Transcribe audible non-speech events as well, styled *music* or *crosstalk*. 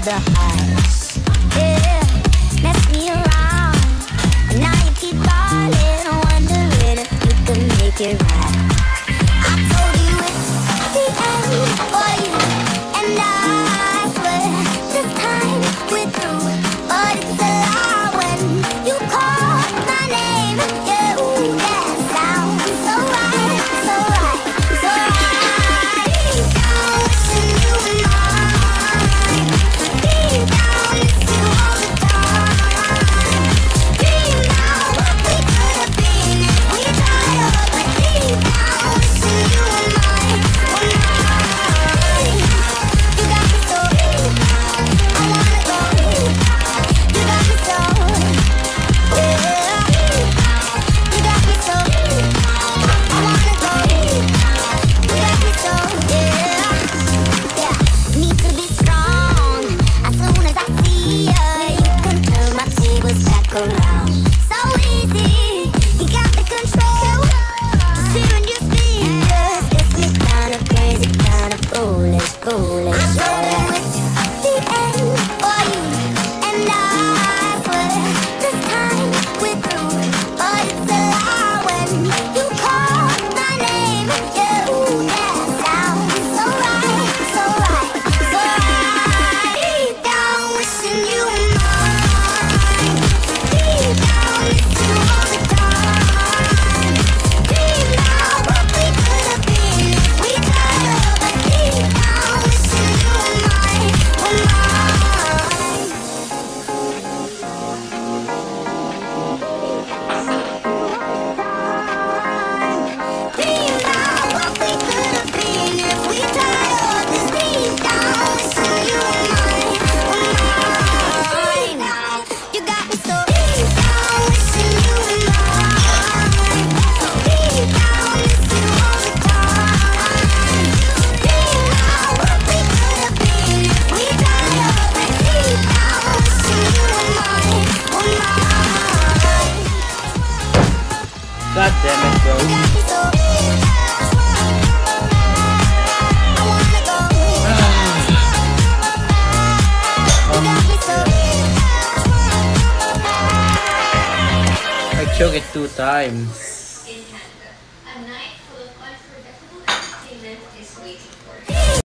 murder. God damn it, bro. *sighs* I choked it two times.